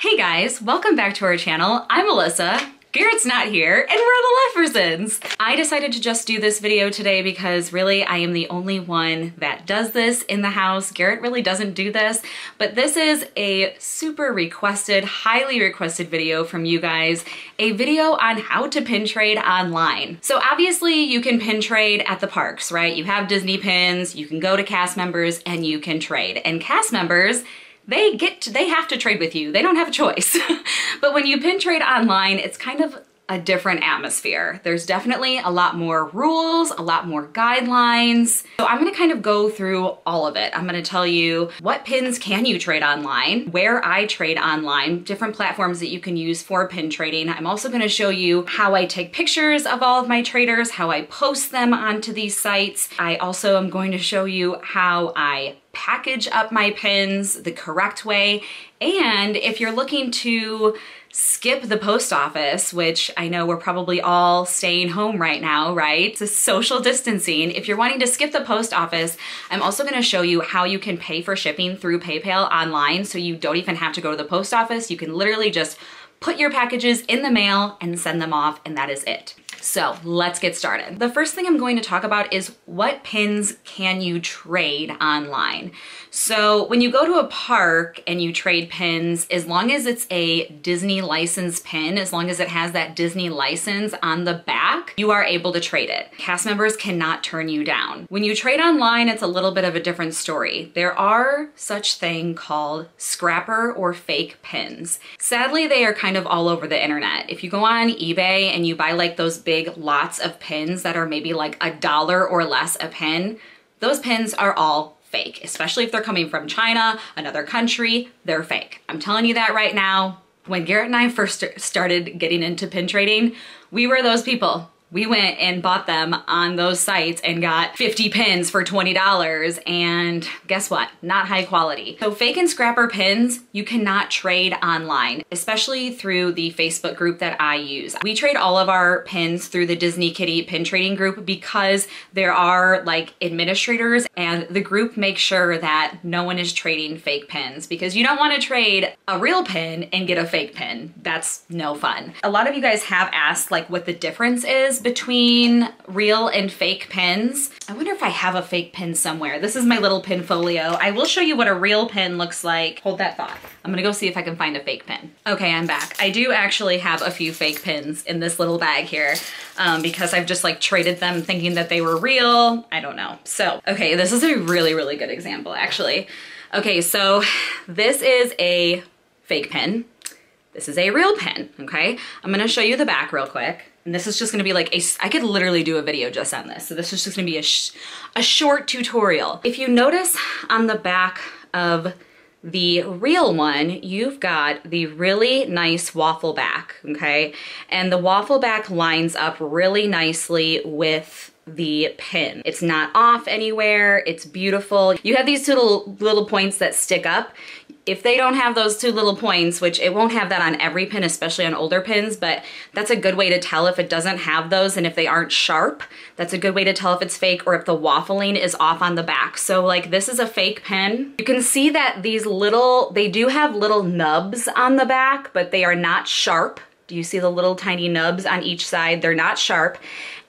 Hey guys, welcome back to our channel. I'm Alyssa. Garrett's not here, and we're the Leffersons. I decided to just do this video today because really I am the only one that does this in the house. Garrett really doesn't do this, but this is a super requested, highly requested video from you guys, a video on how to pin trade online. So obviously you can pin trade at the parks, right? You have Disney pins, you can go to cast members and you can trade. And cast members, they get to, they have to trade with you. They don't have a choice. but when you pin trade online, it's kind of a different atmosphere. There's definitely a lot more rules, a lot more guidelines. So I'm gonna kind of go through all of it. I'm gonna tell you what pins can you trade online, where I trade online, different platforms that you can use for pin trading. I'm also gonna show you how I take pictures of all of my traders, how I post them onto these sites. I also am going to show you how I package up my pins the correct way. And if you're looking to skip the post office, which I know we're probably all staying home right now, right? It's social distancing. If you're wanting to skip the post office, I'm also gonna show you how you can pay for shipping through PayPal online so you don't even have to go to the post office. You can literally just put your packages in the mail and send them off and that is it. So let's get started. The first thing I'm going to talk about is what pins can you trade online? So when you go to a park and you trade pins, as long as it's a Disney license pin, as long as it has that Disney license on the back, you are able to trade it. Cast members cannot turn you down. When you trade online, it's a little bit of a different story. There are such thing called scrapper or fake pins. Sadly, they are kind of all over the internet. If you go on eBay and you buy like those big lots of pins that are maybe like a dollar or less a pin, those pins are all fake, especially if they're coming from China, another country, they're fake. I'm telling you that right now. When Garrett and I first started getting into pin trading, we were those people we went and bought them on those sites and got 50 pins for $20 and guess what? Not high quality. So fake and scrapper pins, you cannot trade online, especially through the Facebook group that I use. We trade all of our pins through the DisneyKittee pin trading group because there are like administrators and the group makes sure that no one is trading fake pins because you don't want to trade a real pin and get a fake pin. That's no fun. A lot of you guys have asked like what the difference is between real and fake pins. I wonder if I have a fake pin somewhere. This is my little pinfolio. I will show you what a real pin looks like. Hold that thought. I'm gonna go see if I can find a fake pin. Okay, I'm back. I do actually have a few fake pins in this little bag here um, because I've just like traded them thinking that they were real. I don't know. So, okay, this is a really, really good example actually. Okay, so this is a fake pin. This is a real pin, okay? I'm gonna show you the back real quick. And this is just gonna be like a, I could literally do a video just on this. So this is just gonna be a, sh a short tutorial. If you notice on the back of the real one, you've got the really nice waffle back, okay? And the waffle back lines up really nicely with the pin. It's not off anywhere, it's beautiful. You have these little, little points that stick up. If they don't have those two little points, which it won't have that on every pin, especially on older pins, but that's a good way to tell if it doesn't have those and if they aren't sharp, that's a good way to tell if it's fake or if the waffling is off on the back. So like this is a fake pin. You can see that these little, they do have little nubs on the back, but they are not sharp. Do you see the little tiny nubs on each side? They're not sharp.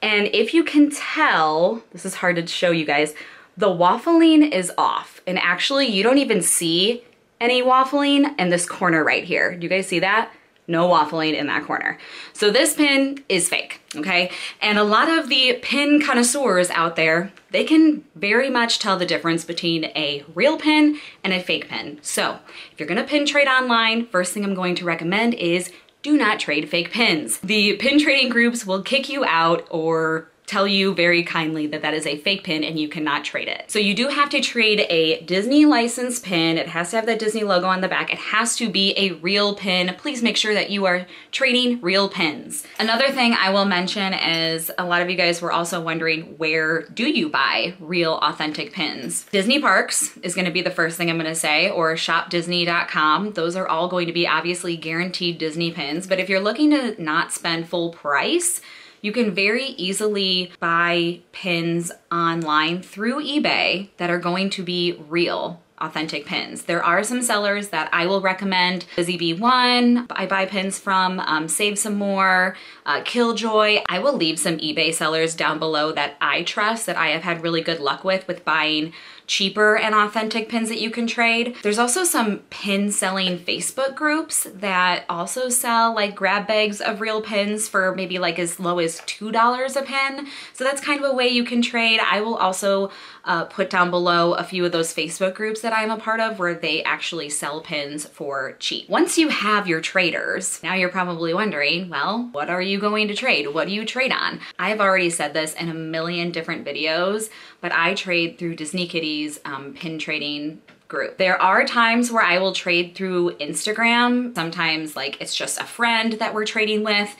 And if you can tell, this is hard to show you guys, the waffling is off. And actually you don't even see any waffling in this corner right here. Do you guys see that? No waffling in that corner. So this pin is fake, okay? And a lot of the pin connoisseurs out there, they can very much tell the difference between a real pin and a fake pin. So if you're gonna pin trade online, first thing I'm going to recommend is do not trade fake pins. The pin trading groups will kick you out or tell you very kindly that that is a fake pin and you cannot trade it. So you do have to trade a Disney license pin. It has to have that Disney logo on the back. It has to be a real pin. Please make sure that you are trading real pins. Another thing I will mention is a lot of you guys were also wondering where do you buy real authentic pins? Disney Parks is gonna be the first thing I'm gonna say or shopdisney.com. Those are all going to be obviously guaranteed Disney pins, but if you're looking to not spend full price, you can very easily buy pins online through eBay that are going to be real authentic pins. There are some sellers that I will recommend. Bee One, I buy pins from, um, Save Some More, uh, Killjoy. I will leave some eBay sellers down below that I trust, that I have had really good luck with, with buying cheaper and authentic pins that you can trade. There's also some pin selling Facebook groups that also sell like grab bags of real pins for maybe like as low as $2 a pin. So that's kind of a way you can trade. I will also uh, put down below a few of those Facebook groups that I'm a part of where they actually sell pins for cheap. Once you have your traders, now you're probably wondering, well, what are you going to trade? What do you trade on? I've already said this in a million different videos, but I trade through DisneyKittee's um, pin trading group. There are times where I will trade through Instagram. Sometimes like it's just a friend that we're trading with.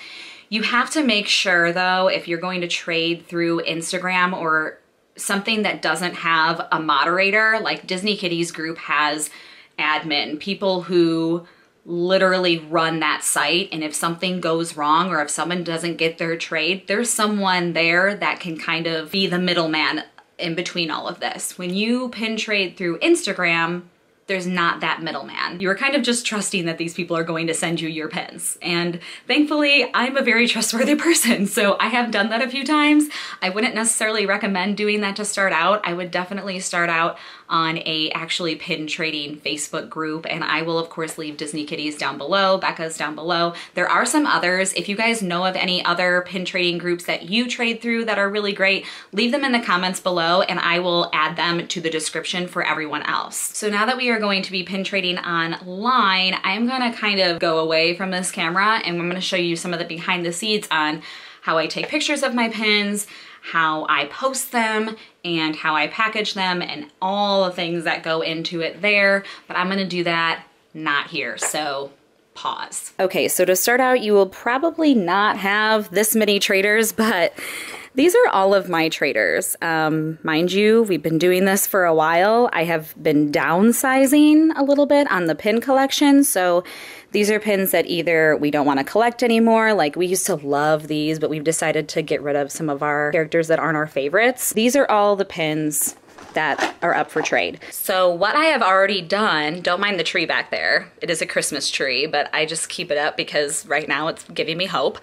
You have to make sure though, if you're going to trade through Instagram or something that doesn't have a moderator, like DisneyKittee's group has admin, people who literally run that site. And if something goes wrong or if someone doesn't get their trade, there's someone there that can kind of be the middleman in between all of this. When you pin trade through Instagram, there's not that middleman. You're kind of just trusting that these people are going to send you your pins. And thankfully, I'm a very trustworthy person, so I have done that a few times. I wouldn't necessarily recommend doing that to start out. I would definitely start out on a actually pin trading Facebook group. And I will of course leave DisneyKittee's down below, Becca's down below. There are some others. If you guys know of any other pin trading groups that you trade through that are really great, leave them in the comments below and I will add them to the description for everyone else. So now that we are going to be pin trading online, I'm gonna kind of go away from this camera and I'm gonna show you some of the behind the scenes on how I take pictures of my pins, how I post them and how I package them and all the things that go into it there. But I'm gonna do that not here. So pause. Okay, so to start out, you will probably not have this many traders, but these are all of my traders. Um, mind you, we've been doing this for a while. I have been downsizing a little bit on the pin collection, so these are pins that either we don't want to collect anymore, like we used to love these, but we've decided to get rid of some of our characters that aren't our favorites. These are all the pins that are up for trade. So what I have already done, don't mind the tree back there. It is a Christmas tree, but I just keep it up because right now it's giving me hope.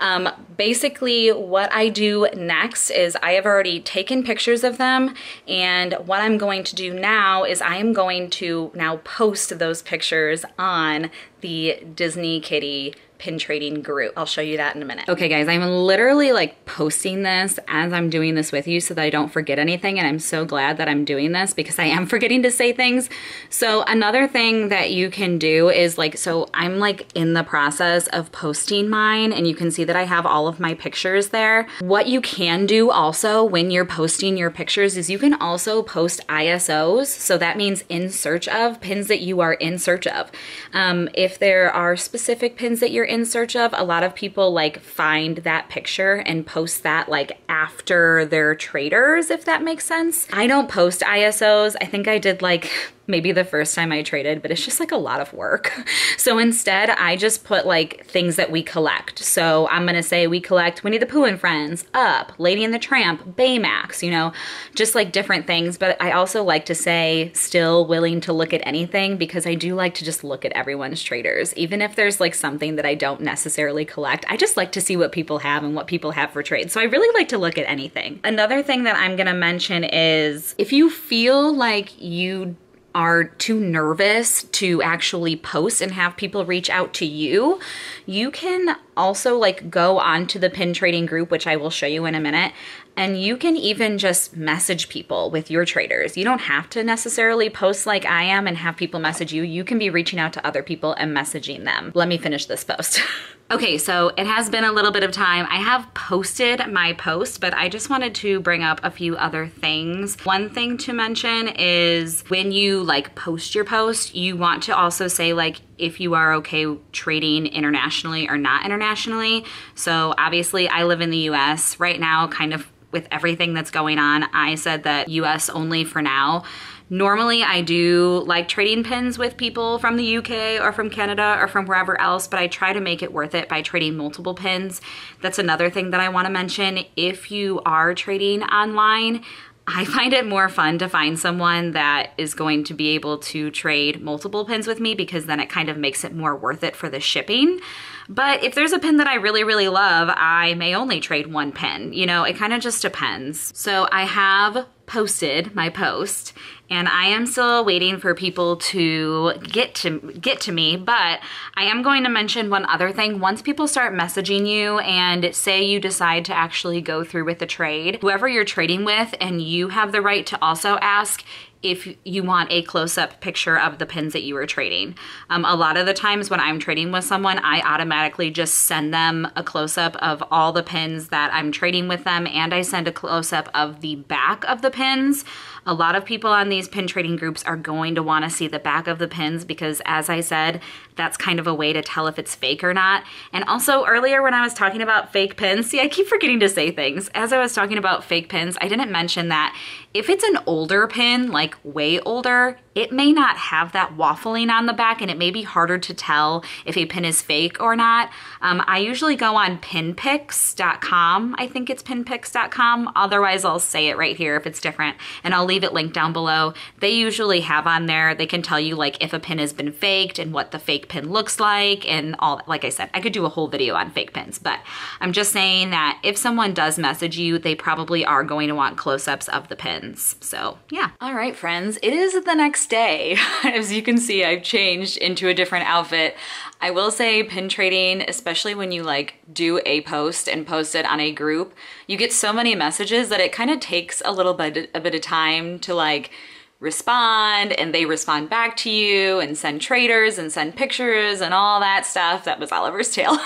Um, basically what I do next is I have already taken pictures of them and what I'm going to do now is I am going to now post those pictures on the DisneyKittee pin trading group. I'll show you that in a minute. Okay guys, I'm literally like posting this as I'm doing this with you so that I don't forget anything and I'm so glad that I'm doing this because I am forgetting to say things. So another thing that you can do is like, so I'm like in the process of posting mine and you can see that I have all of my pictures there. What you can do also when you're posting your pictures is you can also post ISOs. So that means in search of pins that you are in search of. Um, if there are specific pins that you're in search of, a lot of people like find that picture and post that like after their traders, if that makes sense. I don't post ISOs. I think I did like maybe the first time I traded, but it's just like a lot of work. So instead, I just put like things that we collect. So I'm gonna say we collect Winnie the Pooh and Friends, Up, Lady and the Tramp, Baymax, you know, just like different things. But I also like to say still willing to look at anything because I do like to just look at everyone's traders. Even if there's like something that I don't necessarily collect, I just like to see what people have and what people have for trade. So I really like to look at anything. Another thing that I'm gonna mention is if you feel like you are too nervous to actually post and have people reach out to you, you can also like go onto the pin trading group, which I will show you in a minute, and you can even just message people with your traders. You don't have to necessarily post like I am and have people message you. You can be reaching out to other people and messaging them. Let me finish this post. Okay, so it has been a little bit of time. I have posted my post, but I just wanted to bring up a few other things. One thing to mention is when you like post your post, you want to also say like if you are okay trading internationally or not internationally. So obviously I live in the US right now, kind of with everything that's going on. I said that US only for now. Normally I do like trading pins with people from the UK or from Canada or from wherever else, but I try to make it worth it by trading multiple pins. That's another thing that I wanna mention. If you are trading online, I find it more fun to find someone that is going to be able to trade multiple pins with me because then it kind of makes it more worth it for the shipping. But if there's a pin that I really, really love, I may only trade one pin. You know, it kind of just depends. So I have posted my post and I am still waiting for people to get to get to me, but I am going to mention one other thing. Once people start messaging you and say you decide to actually go through with the trade, whoever you're trading with and you have the right to also ask if you want a close-up picture of the pins that you were trading. Um, a lot of the times when I'm trading with someone, I automatically just send them a close-up of all the pins that I'm trading with them and I send a close-up of the back of the pins. A lot of people on these pin trading groups are going to want to see the back of the pins because as I said, that's kind of a way to tell if it's fake or not. And also earlier when I was talking about fake pins, see I keep forgetting to say things. As I was talking about fake pins, I didn't mention that if it's an older pin, like way older, it may not have that waffling on the back and it may be harder to tell if a pin is fake or not. Um, I usually go on pinpics.com. I think it's pinpics.com. Otherwise, I'll say it right here if it's different and I'll leave it linked down below. They usually have on there, they can tell you like if a pin has been faked and what the fake pin looks like and all, like I said, I could do a whole video on fake pins, but I'm just saying that if someone does message you, they probably are going to want close-ups of the pins. So yeah. All right, friends, it is the next day, as you can see, I've changed into a different outfit. I will say pin trading, especially when you like do a post and post it on a group, you get so many messages that it kind of takes a little bit, a bit of time to like respond and they respond back to you and send traders and send pictures and all that stuff. That was Oliver's tale.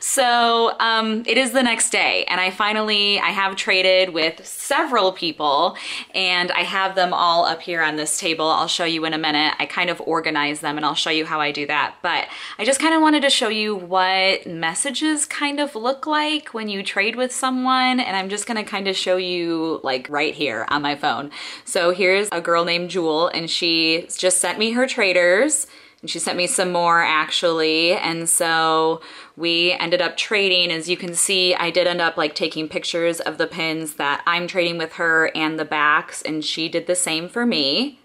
so um, it is the next day and I finally, I have traded with several people and I have them all up here on this table. I'll show you in a minute. I kind of organize them and I'll show you how I do that. But I just kind of wanted to show you what messages kind of look like when you trade with someone and I'm just gonna kind of show you like right here on my phone. So here's a girl named Jewel and she just sent me her traders and she sent me some more actually. And so we ended up trading. As you can see, I did end up like taking pictures of the pins that I'm trading with her and the backs and she did the same for me.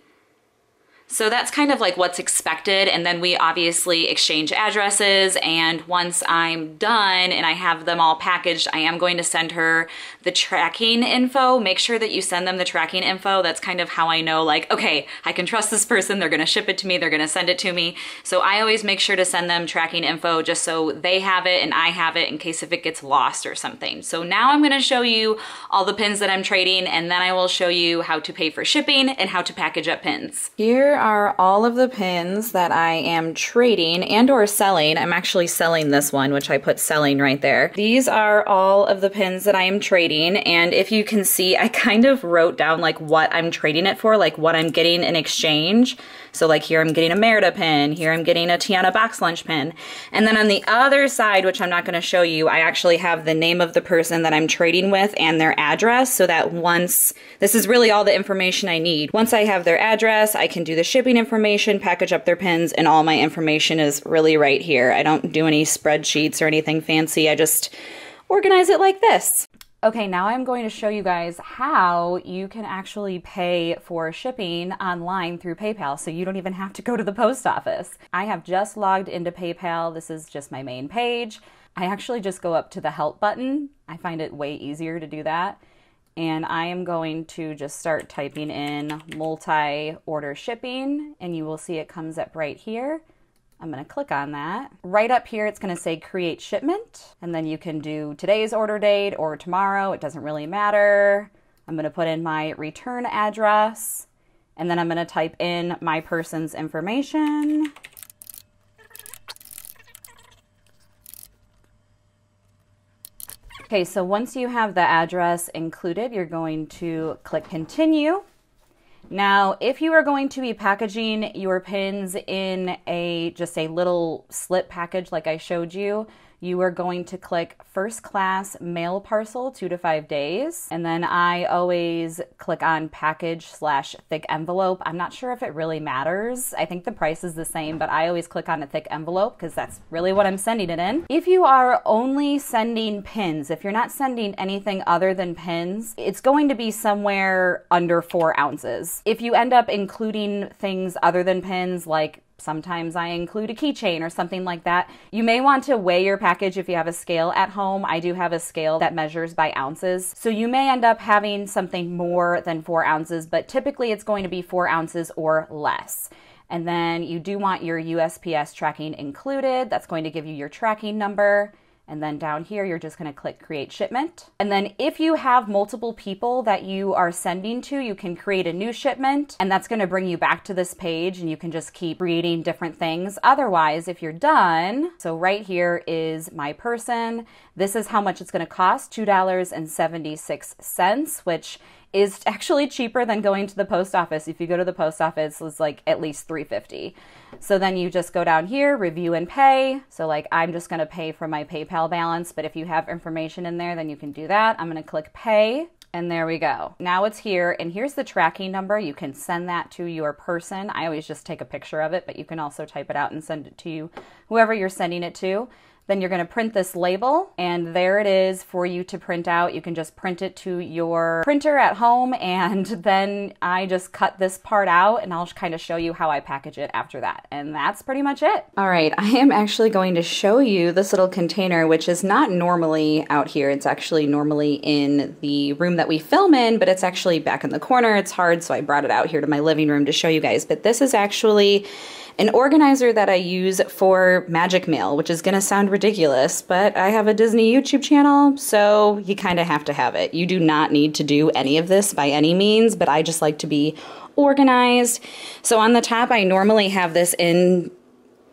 So that's kind of like what's expected. And then we obviously exchange addresses. And once I'm done and I have them all packaged, I am going to send her the tracking info. Make sure that you send them the tracking info. That's kind of how I know like, okay, I can trust this person. They're going to ship it to me. They're going to send it to me. So I always make sure to send them tracking info just so they have it and I have it in case if it gets lost or something. So now I'm going to show you all the pins that I'm trading and then I will show you how to pay for shipping and how to package up pins. Here are all of the pins that I am trading and or selling. I'm actually selling this one, which I put selling right there. These are all of the pins that I am trading. And if you can see, I kind of wrote down like what I'm trading it for, like what I'm getting in exchange. So like here I'm getting a Merida pin, here I'm getting a Tiana box lunch pin. And then on the other side, which I'm not gonna show you, I actually have the name of the person that I'm trading with and their address so that once, this is really all the information I need. Once I have their address, I can do the shipping information, package up their pins, and all my information is really right here. I don't do any spreadsheets or anything fancy. I just organize it like this. Okay, now I'm going to show you guys how you can actually pay for shipping online through PayPal so you don't even have to go to the post office. I have just logged into PayPal. This is just my main page. I actually just go up to the help button. I find it way easier to do that. And I am going to just start typing in multi-order shipping and you will see it comes up right here. I'm going to click on that. Right up here, it's going to say create shipment. And then you can do today's order date or tomorrow. It doesn't really matter. I'm going to put in my return address. And then I'm going to type in my person's information. Okay, so once you have the address included, you're going to click continue. Now, if you are going to be packaging your pins in a just a little slip package like I showed you, you are going to click first class mail parcel two to five days. And then I always click on package slash thick envelope. I'm not sure if it really matters. I think the price is the same, but I always click on a thick envelope because that's really what I'm sending it in. If you are only sending pins, if you're not sending anything other than pins, it's going to be somewhere under four ounces. If you end up including things other than pins like Sometimes I include a keychain or something like that. You may want to weigh your package if you have a scale at home. I do have a scale that measures by ounces. So you may end up having something more than four ounces, but typically it's going to be four ounces or less. And then you do want your USPS tracking included. That's going to give you your tracking number. And then down here, you're just going to click create shipment. And then if you have multiple people that you are sending to, you can create a new shipment and that's going to bring you back to this page and you can just keep creating different things. Otherwise, if you're done, so right here is my person. This is how much it's going to cost, $2.76, which is actually cheaper than going to the post office. If you go to the post office, it's like at least 350. So then you just go down here, review and pay. So like I'm just going to pay for my PayPal balance, but if you have information in there, then you can do that. I'm going to click pay. And there we go. Now it's here, and here's the tracking number. You can send that to your person. I always just take a picture of it, but you can also type it out and send it to you, whoever you're sending it to. Then you're going to print this label and there it is for you to print out. You can just print it to your printer at home and then I just cut this part out and I'll kind of show you how I package it after that. And that's pretty much it. All right, I am actually going to show you this little container which is not normally out here. It's actually normally in the room that we film in, but it's actually back in the corner. It's hard, so I brought it out here to my living room to show you guys. But this is actually an organizer that I use for Magic Mail, which is going to sound ridiculous, but I have a Disney YouTube channel, so you kind of have to have it. You do not need to do any of this by any means, but I just like to be organized. So on the top, I normally have this in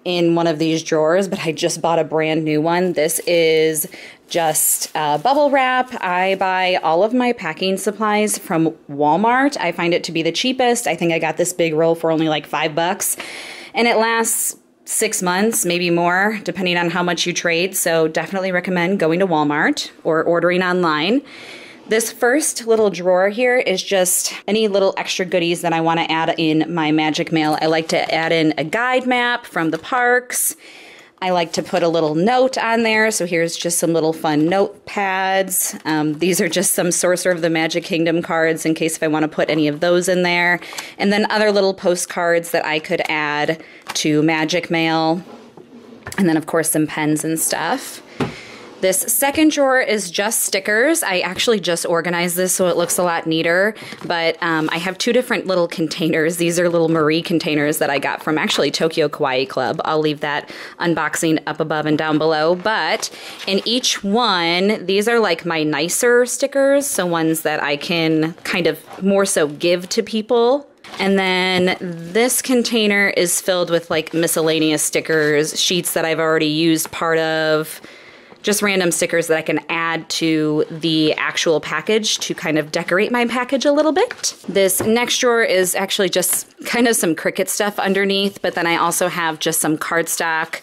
in one of these drawers, but I just bought a brand new one. This is just uh, bubble wrap. I buy all of my packing supplies from Walmart. I find it to be the cheapest. I think I got this big roll for only like five bucks and it lasts six months, maybe more, depending on how much you trade. So definitely recommend going to Walmart or ordering online. This first little drawer here is just any little extra goodies that I want to add in my magic mail. I like to add in a guide map from the parks I like to put a little note on there. So here's just some little fun notepads. Um, these are just some Sorcerer of the Magic Kingdom cards in case if I want to put any of those in there. And then other little postcards that I could add to Magic Mail. And then of course some pens and stuff. This second drawer is just stickers. I actually just organized this so it looks a lot neater, but um, I have two different little containers. These are little Marie containers that I got from actually Tokyo Kawaii Club. I'll leave that unboxing up above and down below, but in each one, these are like my nicer stickers, so ones that I can kind of more so give to people. And then this container is filled with like miscellaneous stickers, sheets that I've already used part of, just random stickers that I can add to the actual package to kind of decorate my package a little bit. This next drawer is actually just kind of some Cricut stuff underneath, but then I also have just some cardstock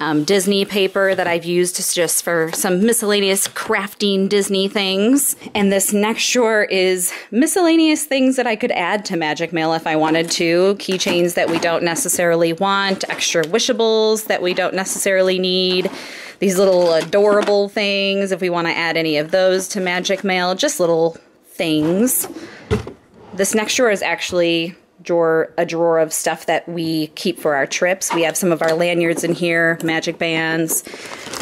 um, Disney paper that I've used just for some miscellaneous crafting Disney things. And this next drawer is miscellaneous things that I could add to Magic Mail if I wanted to. Keychains that we don't necessarily want, extra wishables that we don't necessarily need, these little adorable things if we want to add any of those to Magic Mail, just little things. This next drawer is actually drawer a drawer of stuff that we keep for our trips. We have some of our lanyards in here, magic bands.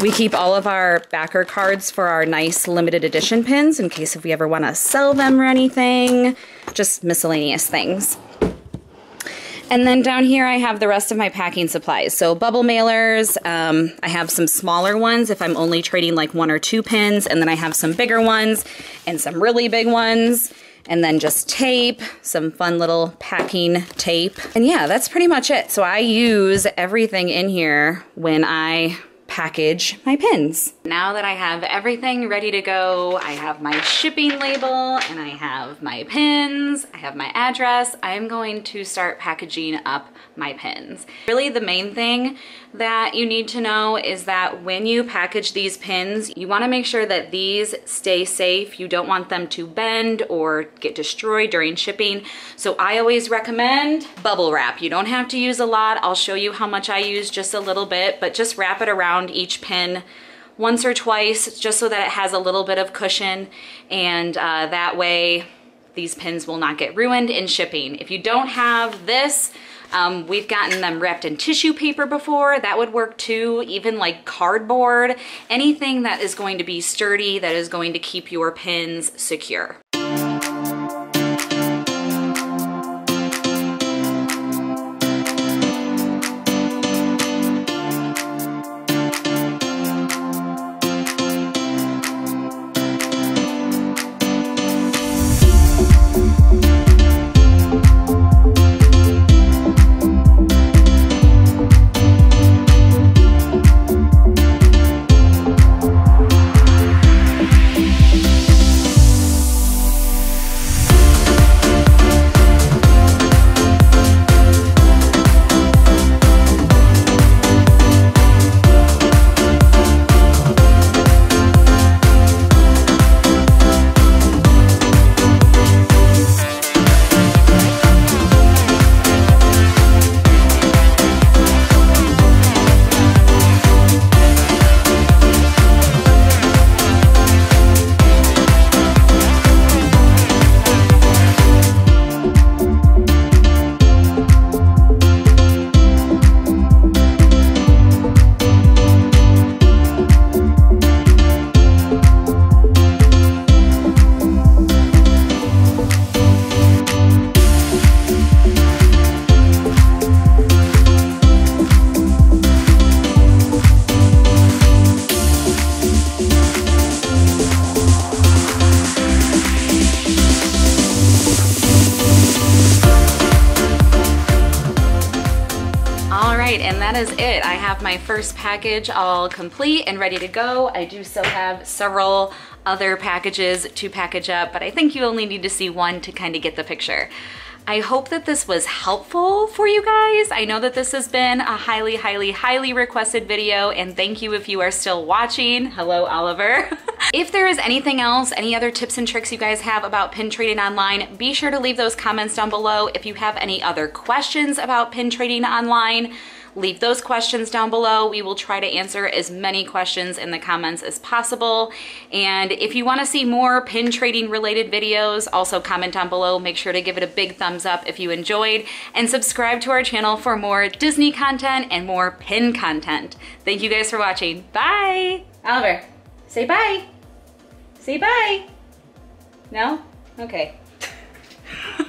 We keep all of our backer cards for our nice limited edition pins in case if we ever want to sell them or anything. Just miscellaneous things. And then down here I have the rest of my packing supplies. So bubble mailers, um, I have some smaller ones if I'm only trading like one or two pins, and then I have some bigger ones and some really big ones and then just tape, some fun little packing tape. And yeah, that's pretty much it. So I use everything in here when I package my pins. Now that I have everything ready to go, I have my shipping label and I have my pins, I have my address, I'm going to start packaging up my pins. Really the main thing that you need to know is that when you package these pins, you wanna make sure that these stay safe. You don't want them to bend or get destroyed during shipping. So I always recommend bubble wrap. You don't have to use a lot. I'll show you how much I use, just a little bit, but just wrap it around each pin once or twice just so that it has a little bit of cushion and uh, that way these pins will not get ruined in shipping. If you don't have this, um, we've gotten them wrapped in tissue paper before. That would work too. Even like cardboard, anything that is going to be sturdy, that is going to keep your pins secure. My first package all complete and ready to go. I do still have several other packages to package up, but I think you only need to see one to kind of get the picture. I hope that this was helpful for you guys. I know that this has been a highly, highly, highly requested video and thank you if you are still watching. Hello, Oliver. if there is anything else, any other tips and tricks you guys have about pin trading online, be sure to leave those comments down below. If you have any other questions about pin trading online, leave those questions down below. We will try to answer as many questions in the comments as possible. And if you wanna see more pin trading related videos, also comment down below. Make sure to give it a big thumbs up if you enjoyed and subscribe to our channel for more Disney content and more pin content. Thank you guys for watching. Bye. Oliver, say bye. Say bye. No? Okay.